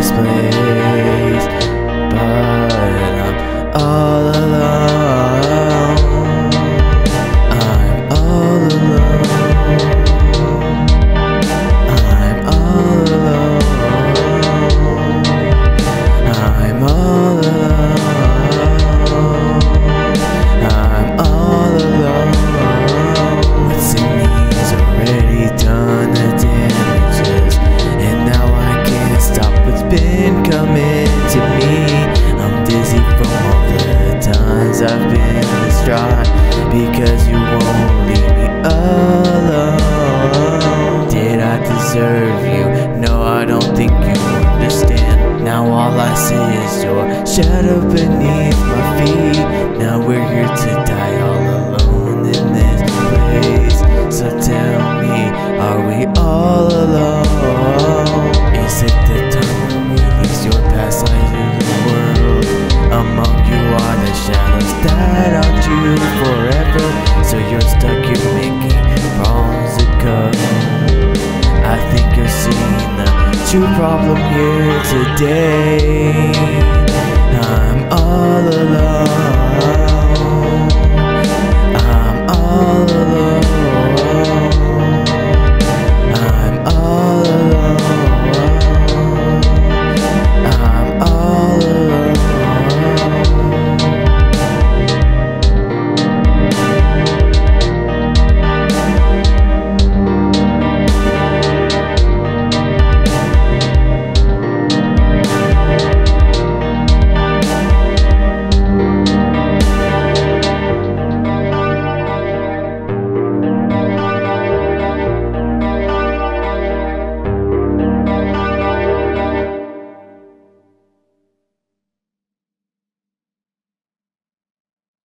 this place, but I'm all Now all I see is your shadow beneath my feet. Now we're here to die. true problem here today.